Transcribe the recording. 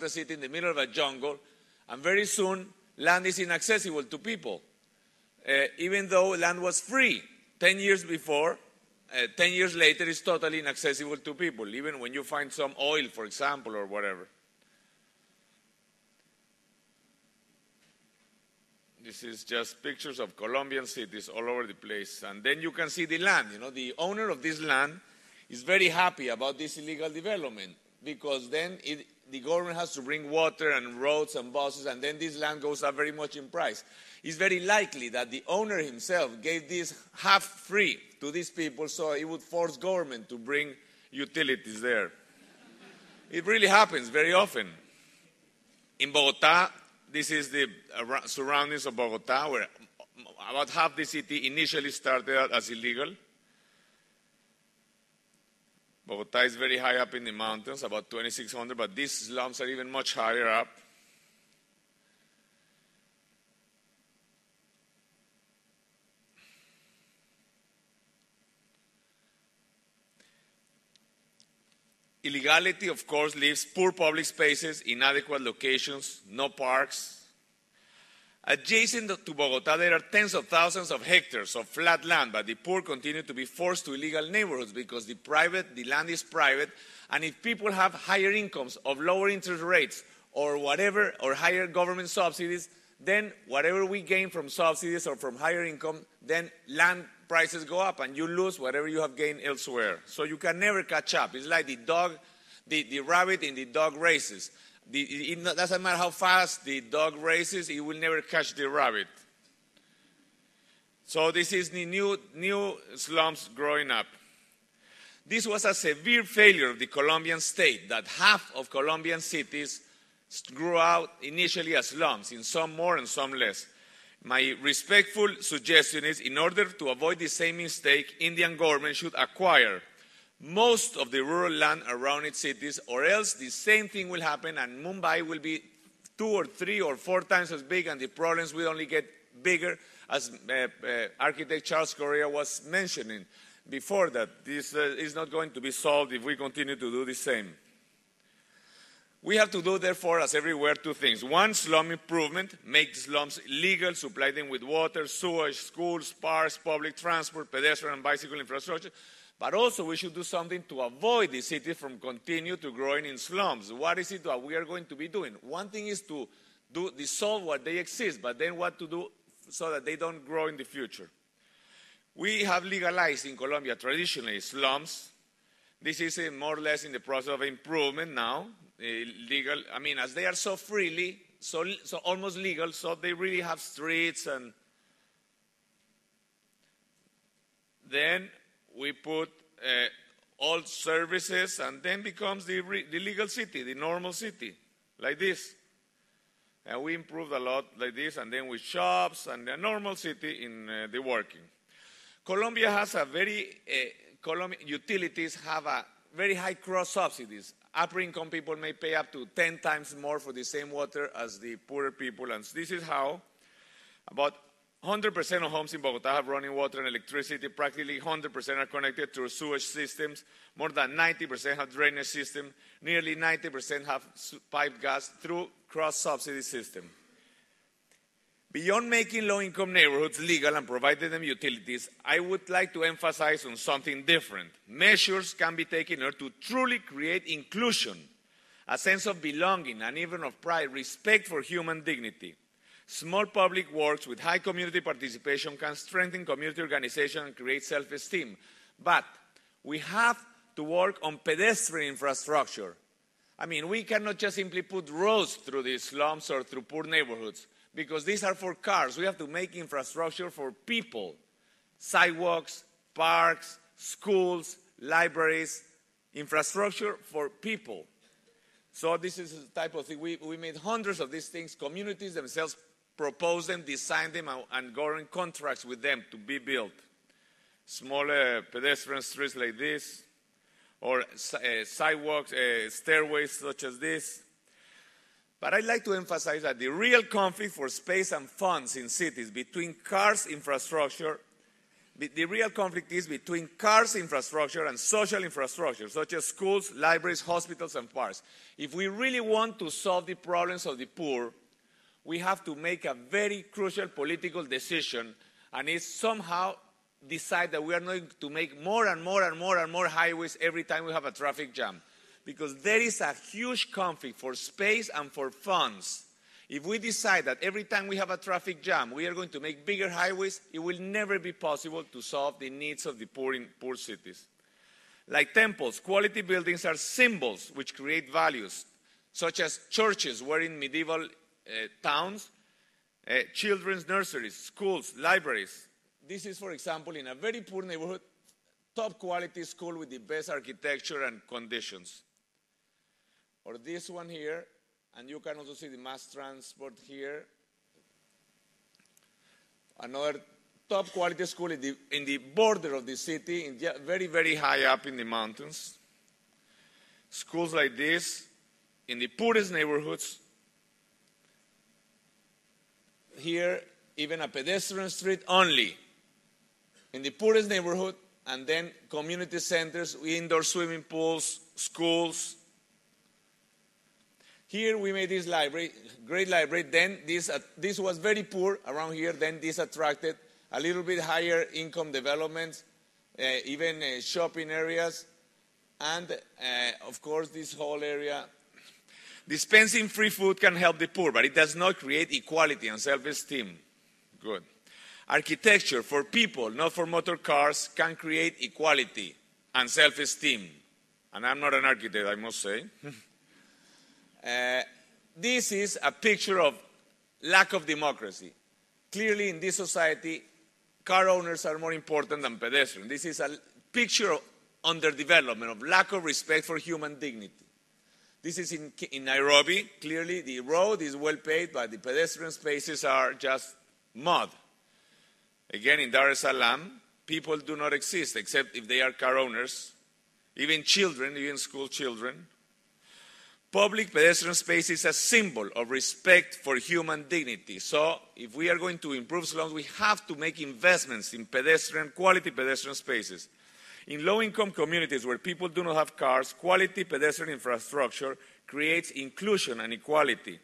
the city in the middle of a jungle, and very soon land is inaccessible to people. Uh, even though land was free 10 years before, uh, 10 years later it's totally inaccessible to people, even when you find some oil, for example, or whatever. This is just pictures of Colombian cities all over the place. And then you can see the land. You know, the owner of this land is very happy about this illegal development because then it, the government has to bring water and roads and buses, and then this land goes up very much in price. It's very likely that the owner himself gave this half free to these people so it would force government to bring utilities there. it really happens very often. In Bogota, this is the uh, surroundings of Bogota, where about half the city initially started as illegal. Bogota is very high up in the mountains, about 2,600, but these slums are even much higher up. Illegality, of course, leaves poor public spaces, inadequate locations, no parks, Adjacent to Bogota, there are tens of thousands of hectares of flat land, but the poor continue to be forced to illegal neighborhoods because the private, the land is private, and if people have higher incomes of lower interest rates or whatever, or higher government subsidies, then whatever we gain from subsidies or from higher income, then land prices go up and you lose whatever you have gained elsewhere. So you can never catch up. It's like the dog, the, the rabbit in the dog races. The, it doesn't matter how fast the dog races, it will never catch the rabbit. So this is the new, new slums growing up. This was a severe failure of the Colombian state that half of Colombian cities grew out initially as slums, in some more and some less. My respectful suggestion is in order to avoid the same mistake, Indian government should acquire most of the rural land around its cities, or else the same thing will happen and Mumbai will be two or three or four times as big and the problems will only get bigger, as uh, uh, architect Charles Correa was mentioning before that. This uh, is not going to be solved if we continue to do the same. We have to do, therefore, as everywhere, two things. One, slum improvement, make slums legal, supply them with water, sewage, schools, parks, public transport, pedestrian and bicycle infrastructure. But also we should do something to avoid the city from continue to growing in slums. What is it that we are going to be doing? One thing is to do dissolve what they exist, but then what to do so that they don't grow in the future. We have legalized in Colombia traditionally slums. This is uh, more or less in the process of improvement now. Uh, legal, I mean, as they are so freely, so, so almost legal, so they really have streets and then we put uh, all services and then becomes the, the legal city, the normal city, like this. And we improved a lot like this, and then with shops and a normal city in uh, the working. Colombia has a very, uh, utilities have a very high cross subsidies. Upper income people may pay up to 10 times more for the same water as the poorer people. And this is how about 100% of homes in Bogota have running water and electricity. Practically 100% are connected to sewage systems. More than 90% have drainage system. Nearly 90% have pipe gas through cross-subsidy system. Beyond making low-income neighborhoods legal and providing them utilities, I would like to emphasize on something different. Measures can be taken to truly create inclusion, a sense of belonging, and even of pride, respect for human dignity. Small public works with high community participation can strengthen community organization and create self-esteem. But we have to work on pedestrian infrastructure. I mean, we cannot just simply put roads through these slums or through poor neighborhoods because these are for cars. We have to make infrastructure for people. Sidewalks, parks, schools, libraries, infrastructure for people. So this is the type of thing. We, we made hundreds of these things. Communities themselves propose them, design them, and go in contracts with them to be built. Smaller pedestrian streets like this, or uh, sidewalks, uh, stairways such as this. But I'd like to emphasize that the real conflict for space and funds in cities between cars infrastructure, the real conflict is between cars infrastructure and social infrastructure, such as schools, libraries, hospitals, and parks. If we really want to solve the problems of the poor, we have to make a very crucial political decision, and it's somehow decide that we are going to make more and more and more and more highways every time we have a traffic jam. Because there is a huge conflict for space and for funds. If we decide that every time we have a traffic jam, we are going to make bigger highways, it will never be possible to solve the needs of the poor in poor cities. Like temples, quality buildings are symbols which create values, such as churches were in medieval uh, towns, uh, children's nurseries, schools, libraries. This is, for example, in a very poor neighborhood, top quality school with the best architecture and conditions. Or this one here, and you can also see the mass transport here. Another top quality school in the, in the border of the city, in the, very, very high up in the mountains. Schools like this in the poorest neighborhoods. Here, even a pedestrian street only in the poorest neighborhood, and then community centers, indoor swimming pools, schools. Here we made this library, great library. Then this, uh, this was very poor around here. Then this attracted a little bit higher income developments, uh, even uh, shopping areas, and uh, of course this whole area. Dispensing free food can help the poor, but it does not create equality and self-esteem. Good. Architecture for people, not for motor cars, can create equality and self esteem. And I'm not an architect, I must say. uh, this is a picture of lack of democracy. Clearly, in this society, car owners are more important than pedestrians. This is a picture of underdevelopment, of lack of respect for human dignity. This is in, in Nairobi. Clearly, the road is well paved, but the pedestrian spaces are just mud. Again, in Dar es Salaam, people do not exist except if they are car owners, even children, even school children. Public pedestrian space is a symbol of respect for human dignity. So, if we are going to improve slums, we have to make investments in pedestrian, quality pedestrian spaces. In low income communities where people do not have cars, quality pedestrian infrastructure creates inclusion and equality.